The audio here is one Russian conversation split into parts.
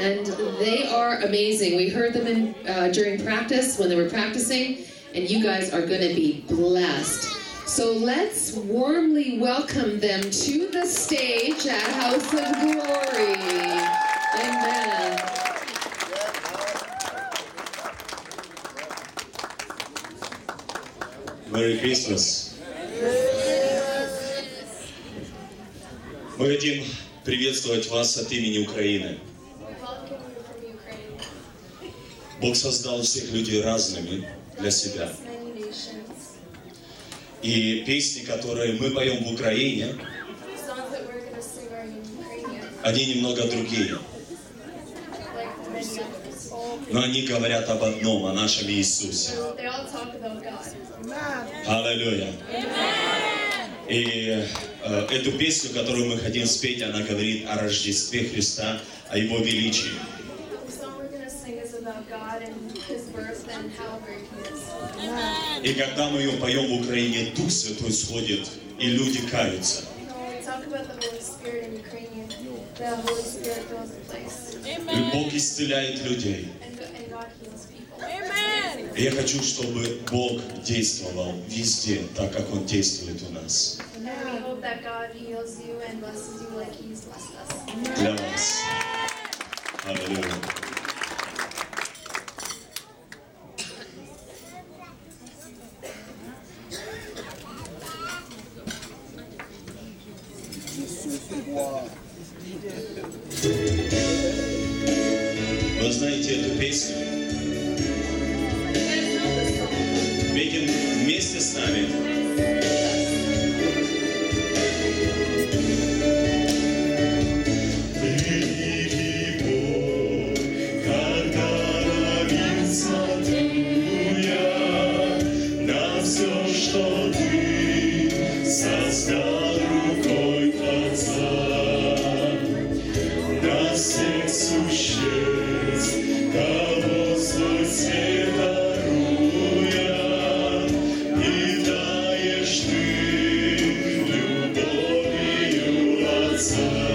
And they are amazing. We heard them in, uh, during practice when they were practicing, and you guys are going to be blessed. So let's warmly welcome them to the stage at House of Glory. Amen. Merry Christmas. Мы хотим приветствовать вас от имени Украины. Бог создал всех людей разными для себя. И песни, которые мы поем в Украине, они немного другие. Но они говорят об одном, о нашем Иисусе. Аллилуйя. И э, эту песню, которую мы хотим спеть, она говорит о Рождестве Христа, о Его величии. И когда мы ее поем в Украине, Дух Святой сходит, и люди каются. Бог исцеляет людей. And, and God heals people. И я хочу, чтобы Бог действовал везде, так как Он действует у нас. And we hope Вы знаете эту песню? Пейте вместе с нами. see.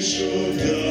should die.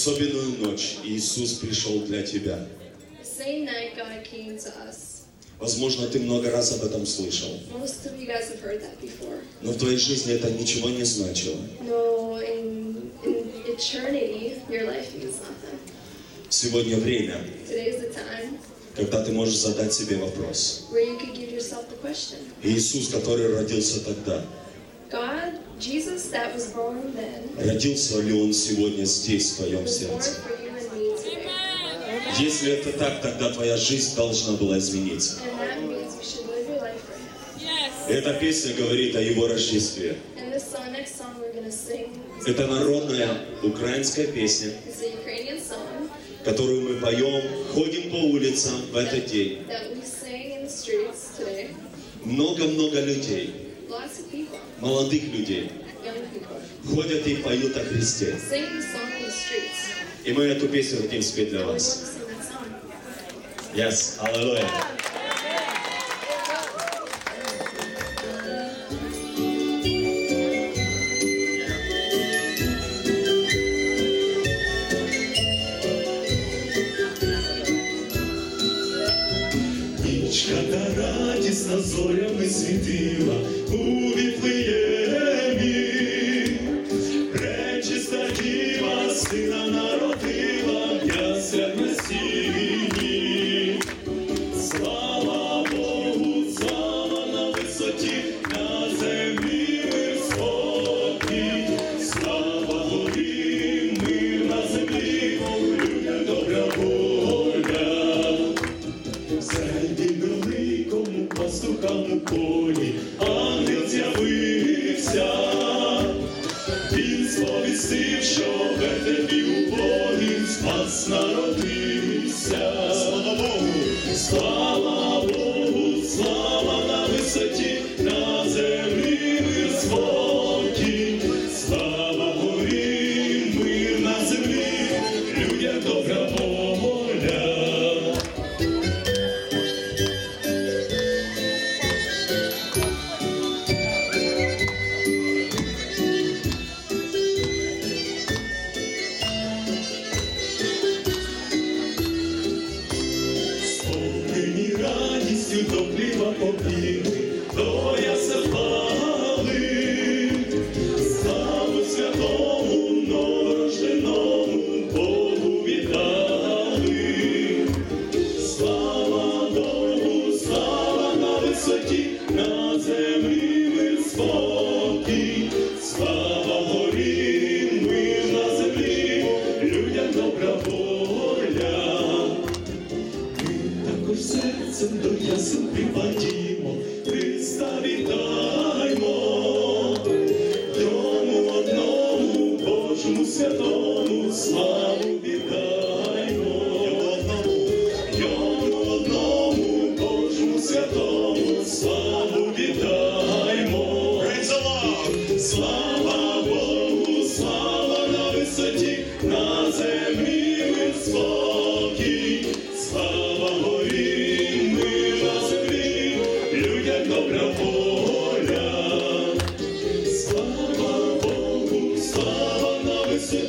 особенную ночь Иисус пришел для тебя. Возможно, ты много раз об этом слышал. Но в твоей жизни это ничего не значило. Сегодня время, когда ты можешь задать себе вопрос. Иисус, который родился тогда, родился ли он сегодня здесь, в твоем сердце. Если это так, тогда твоя жизнь должна была измениться. Эта песня говорит о его Рождестве. Это народная украинская песня, которую мы поем, ходим по улицам в этот день. Много-много людей молодых людей ходят и поют о Христе. И мы эту песню хотим спеть для вас. Yes, аллилуйя. Мишка, да за зорями світила у віплиє. Словістив, що в ветербі убогів спас народився.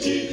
Trinity.